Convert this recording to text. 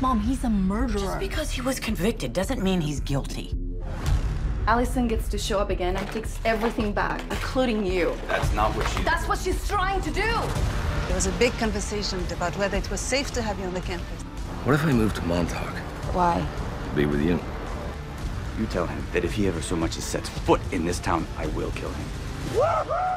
Mom, he's a murderer. Just because he was convicted doesn't mean he's guilty. Alison gets to show up again and takes everything back, including you. That's not what she. That's what she's trying to do. There was a big conversation about whether it was safe to have you on the campus. What if I move to Montauk? Why? To Be with you. You tell him that if he ever so much as sets foot in this town, I will kill him.